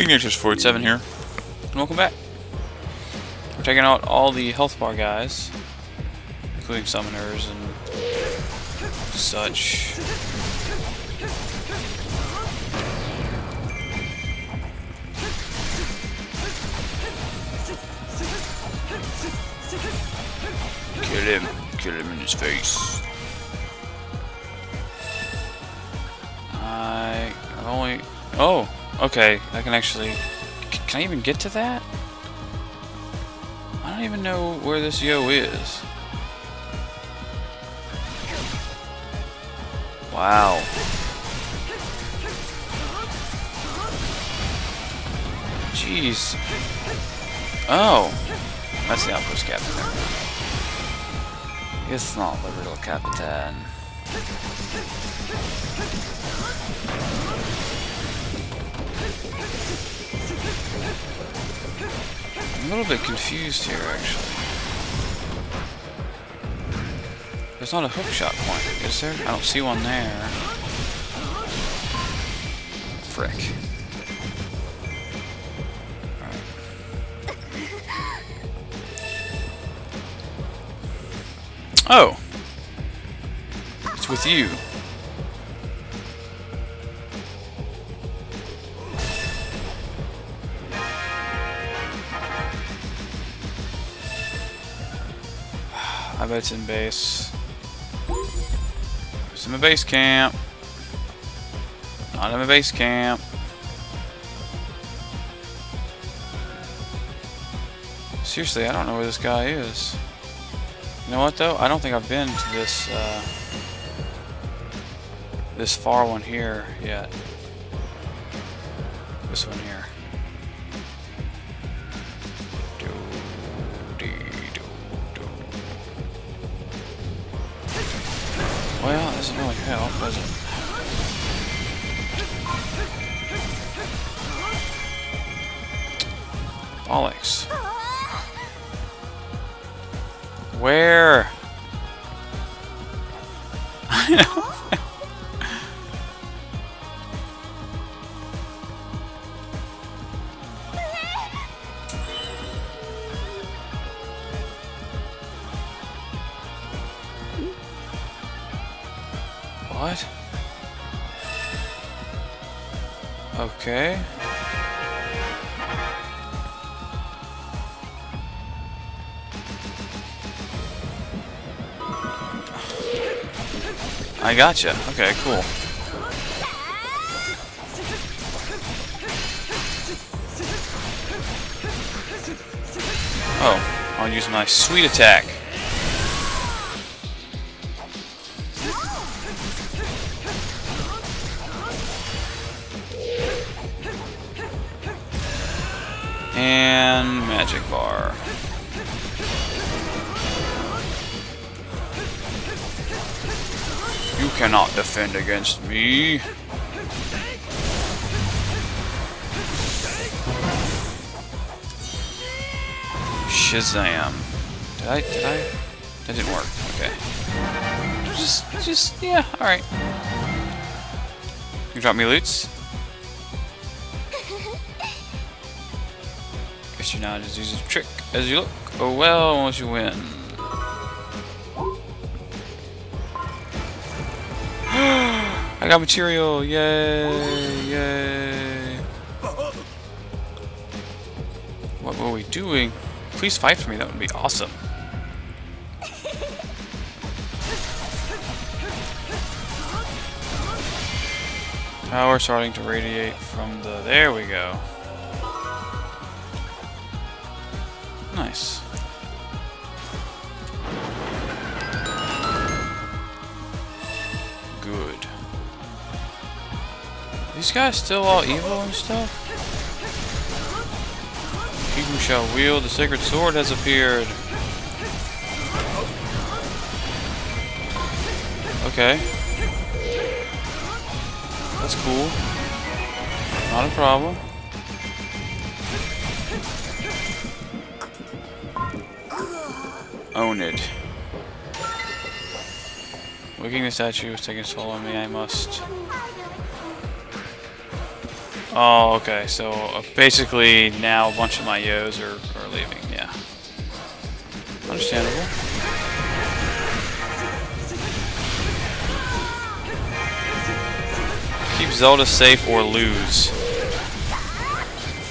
Ignatius 47 here, and welcome back. We're taking out all the health bar guys, including summoners and such. Kill him. Kill him in his face. I I've only... Oh, okay. I can actually... Can I even get to that? I don't even know where this yo is. Wow. Jeez. Oh. That's the outpost captain. It's not the real captain. A little bit confused here, actually. There's not a hook shot point, is there? I don't see one there. Frick. Oh! It's with you. It's in base. It's in my base camp. Not in my base camp. Seriously, I don't know where this guy is. You know what though? I don't think I've been to this uh, this far one here yet. This one here. Well, that doesn't really help, does it? Bollocks. Where? what? Okay. I gotcha. Okay, cool. Oh, I'll use my sweet attack. Cannot defend against me. Shazam. Did I, did I? That didn't work. Okay. Just, just, yeah, alright. You drop me loots? Guess you're not as easy to trick as you look. Oh well, once you win. I got material! Yay! Yay! What were we doing? Please fight for me, that would be awesome. Power starting to radiate from the... There we go. Nice. These guys still all evil and stuff? He who shall wield the sacred sword has appeared. Okay. That's cool. Not a problem. Own it. Looking the statue is taking soul on me, I must. Oh, okay. So uh, basically now a bunch of my Yos are, are leaving. Yeah. Understandable. Keep Zelda safe or lose.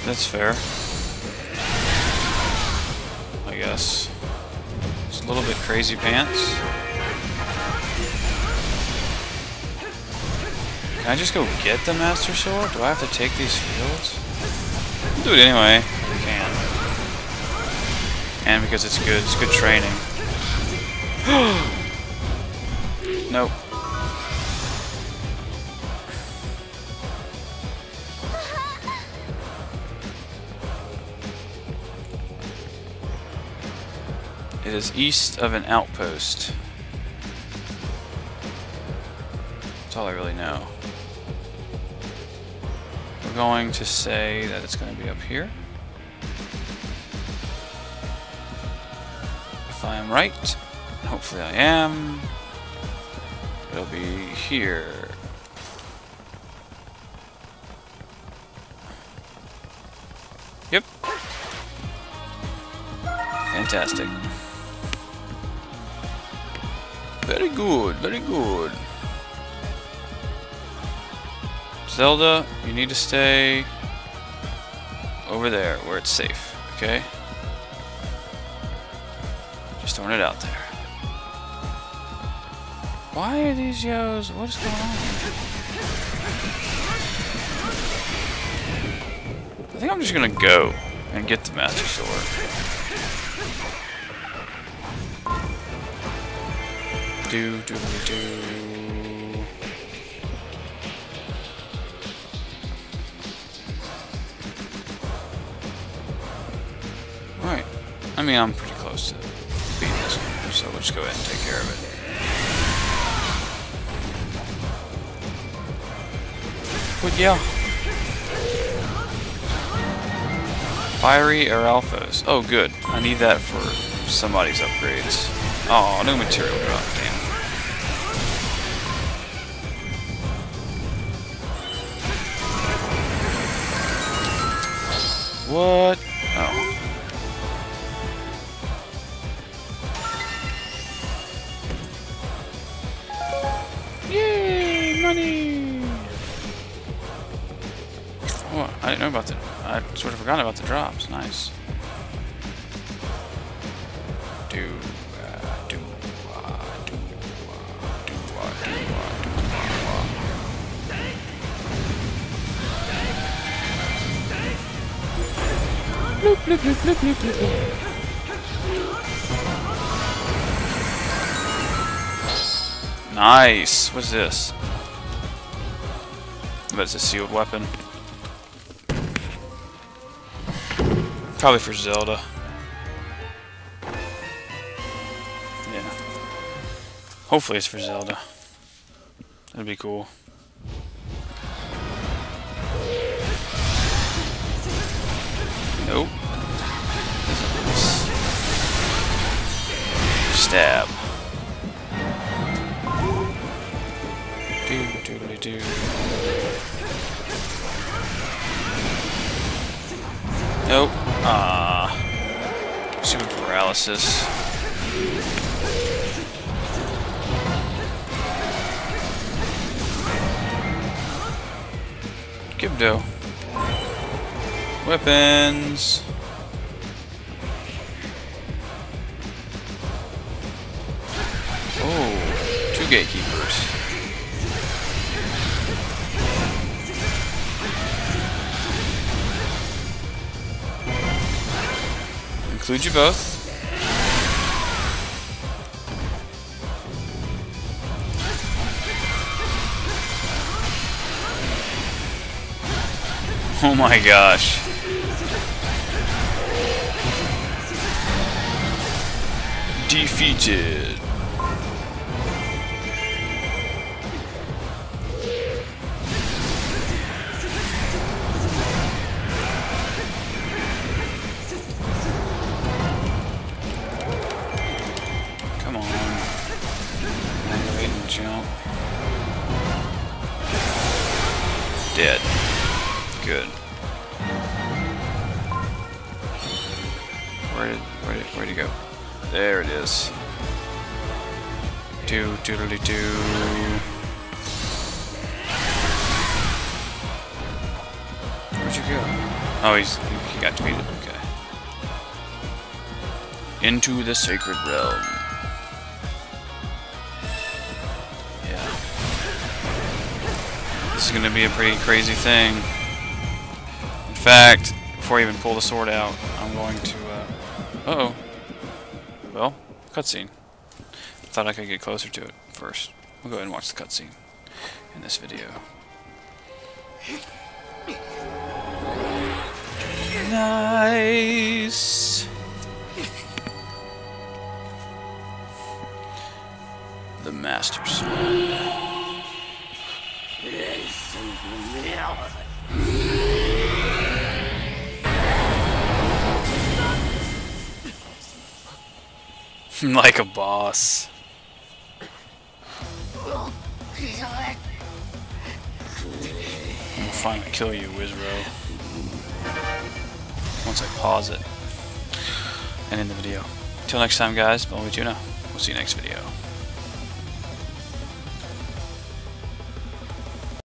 That's fair. I guess. It's a little bit crazy pants. Can I just go get the Master Sword? Do I have to take these fields? I'll do it anyway. I can. And because it's good, it's good training. nope. It is east of an outpost. That's all I really know. Going to say that it's going to be up here. If I am right, hopefully I am, it'll be here. Yep. Fantastic. Very good, very good. Zelda, you need to stay over there where it's safe, okay? Just throwing it out there. Why are these yos? What is going on? I think I'm just gonna go and get the Master Sword. do do do. I mean, I'm pretty close to beating this one, so we'll just go ahead and take care of it. But yeah. Fiery Aeralfos. Oh, good. I need that for somebody's upgrades. Oh, new material drop, damn. What? Forgot about the drops. Nice. Do... Uh, do... Uh, do... Uh. Uh. Uh, do... Bloop, bloop, bloop, bloop, bloop, bloop. Nice. What's this? That's a sealed weapon. Probably for Zelda. Yeah. Hopefully it's for Zelda. That'd be cool. Nope. Stab. Do do do. Nope. Ah. Super paralysis. Gibdo. Weapons. Oh, two gatekeepers. Include you both. Oh my gosh. Defeated. Where did where did where'd he go? There it is. Do doodly doo. Where'd you go? Oh, he's he got defeated. Okay. Into the sacred realm. Yeah. This is gonna be a pretty crazy thing. In fact, before I even pull the sword out, I'm going to. Uh, oh. Well, cutscene. Thought I could get closer to it first. We'll go ahead and watch the cutscene in this video. Nice. The Master like a boss. I'm gonna finally kill you, Wizzro. Once I pause it. And end the video. Until next time, guys, Bobby Tuna. We'll see you next video.